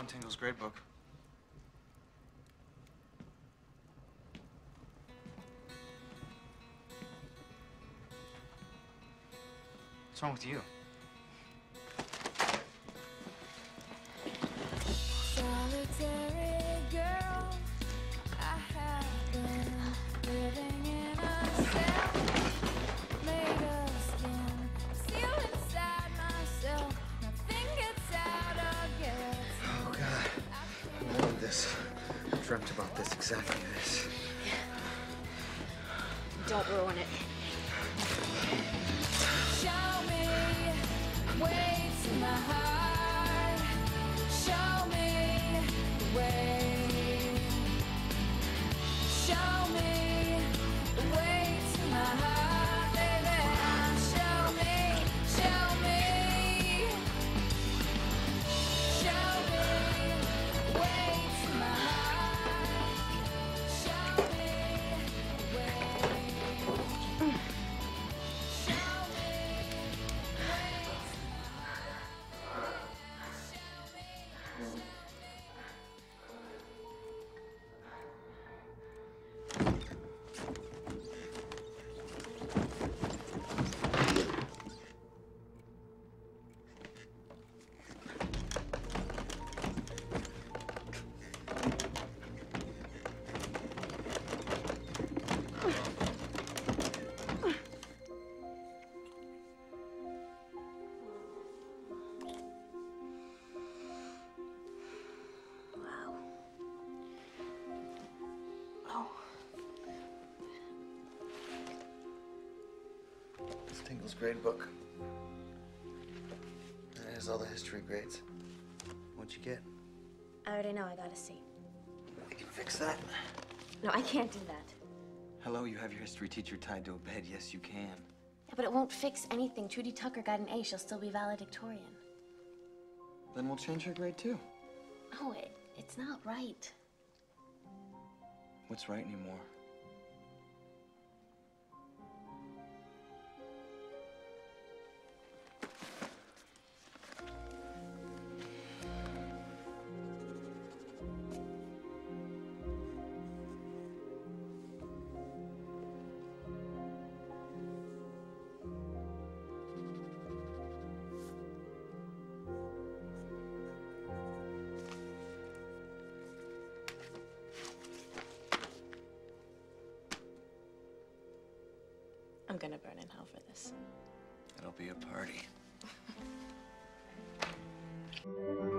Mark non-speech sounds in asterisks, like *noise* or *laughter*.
Found Tingle's grade book. What's wrong with you? Dreamt about this, exactly this. Don't ruin it. It's Tingle's grade book. It has all the history grades. What'd you get? I already know I got a C. I can fix that. No, I can't do that. Hello, you have your history teacher tied to a bed. Yes, you can. Yeah, but it won't fix anything. Trudy Tucker got an A. She'll still be valedictorian. Then we'll change her grade too. No, it, it's not right. What's right anymore? I'm gonna burn in hell for this. It'll be a party. *laughs*